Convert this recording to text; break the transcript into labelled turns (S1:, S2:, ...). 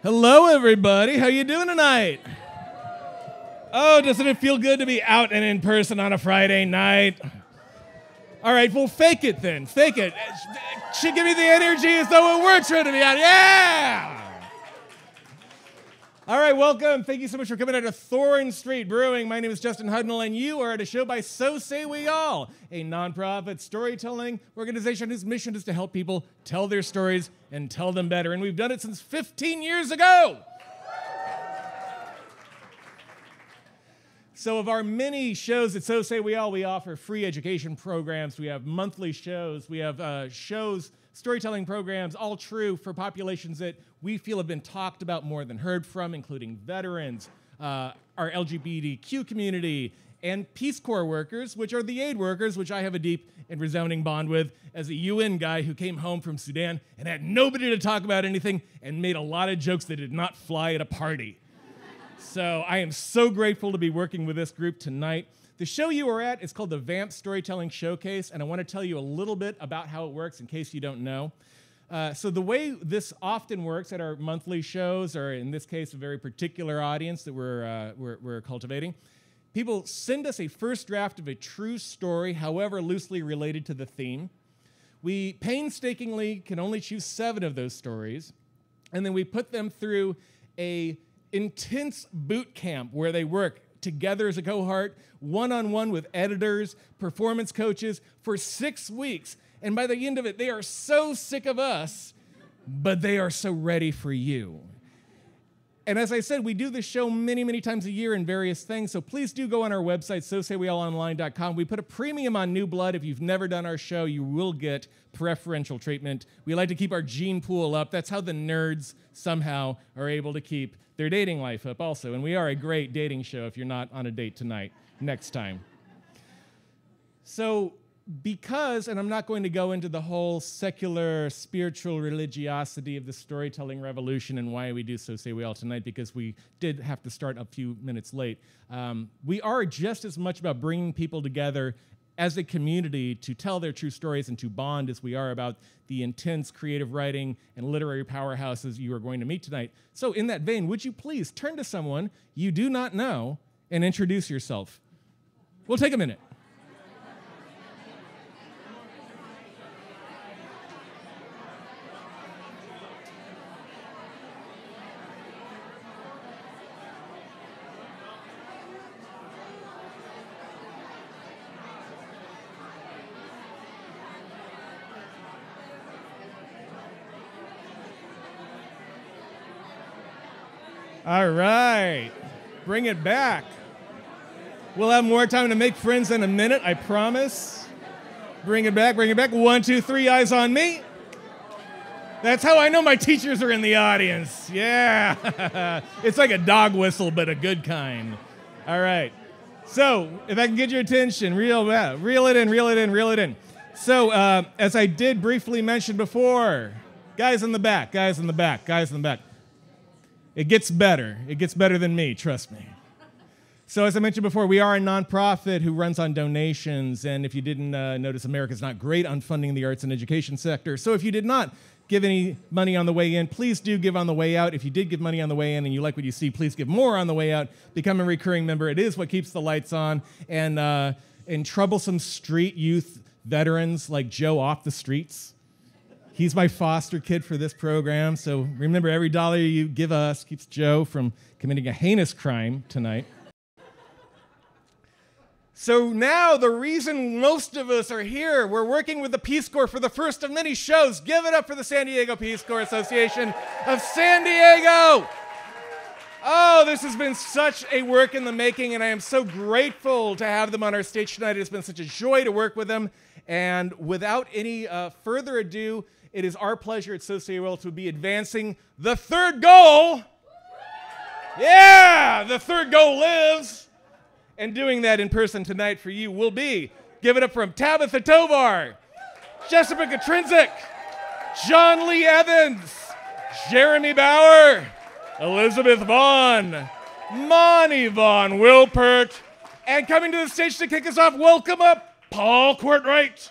S1: Hello, everybody. How you doing tonight? Oh, doesn't it feel good to be out and in person on a Friday night? All right, well, fake it then. Fake it. Should give me the energy as though it were true to be out. Yeah! All right, welcome. Thank you so much for coming out to Thorn Street Brewing. My name is Justin Hudnall, and you are at a show by So Say We All, a nonprofit storytelling organization whose mission is to help people tell their stories and tell them better. And we've done it since 15 years ago. So, of our many shows at So Say We All, we offer free education programs. We have monthly shows. We have uh, shows, storytelling programs, all true for populations that we feel have been talked about more than heard from, including veterans, uh, our LGBTQ community, and Peace Corps workers, which are the aid workers, which I have a deep and resounding bond with as a UN guy who came home from Sudan and had nobody to talk about anything and made a lot of jokes that did not fly at a party. so I am so grateful to be working with this group tonight. The show you are at is called the Vamp Storytelling Showcase, and I want to tell you a little bit about how it works in case you don't know. Uh, so the way this often works at our monthly shows, or in this case, a very particular audience that we're, uh, we're, we're cultivating, people send us a first draft of a true story, however loosely related to the theme. We painstakingly can only choose seven of those stories, and then we put them through a intense boot camp where they work together as a cohort, one on one with editors, performance coaches for six weeks and by the end of it, they are so sick of us, but they are so ready for you. And as I said, we do this show many, many times a year in various things. So please do go on our website, so sayweallonline.com. We put a premium on new blood. If you've never done our show, you will get preferential treatment. We like to keep our gene pool up. That's how the nerds somehow are able to keep their dating life up, also. And we are a great dating show if you're not on a date tonight, next time. So because, and I'm not going to go into the whole secular spiritual religiosity of the storytelling revolution and why we do so, say we all tonight, because we did have to start a few minutes late. Um, we are just as much about bringing people together as a community to tell their true stories and to bond as we are about the intense creative writing and literary powerhouses you are going to meet tonight. So, in that vein, would you please turn to someone you do not know and introduce yourself? We'll take a minute. All right. Bring it back. We'll have more time to make friends in a minute, I promise. Bring it back, bring it back. One, two, three, eyes on me. That's how I know my teachers are in the audience. Yeah. it's like a dog whistle, but a good kind. All right. So, if I can get your attention, reel, reel it in, reel it in, reel it in. So, uh, as I did briefly mention before, guys in the back, guys in the back, guys in the back. It gets better. It gets better than me, trust me. So, as I mentioned before, we are a nonprofit who runs on donations. And if you didn't uh, notice, America's not great on funding the arts and education sector. So, if you did not give any money on the way in, please do give on the way out. If you did give money on the way in and you like what you see, please give more on the way out. Become a recurring member. It is what keeps the lights on. And, uh, and troublesome street youth veterans like Joe off the streets He's my foster kid for this program. So remember, every dollar you give us keeps Joe from committing a heinous crime tonight. So now, the reason most of us are here, we're working with the Peace Corps for the first of many shows. Give it up for the San Diego Peace Corps Association of San Diego. Oh, this has been such a work in the making, and I am so grateful to have them on our stage tonight. It has been such a joy to work with them. And without any uh, further ado, it is our pleasure at So Say We All to be advancing the third goal. Yeah, the third goal lives. And doing that in person tonight for you will be give it up from Tabitha Tovar, Jessica Katrinzik, John Lee Evans, Jeremy Bauer, Elizabeth Vaughn, Monty Vaughn Wilpert, and coming to the stage to kick us off, welcome up Paul Courtwright.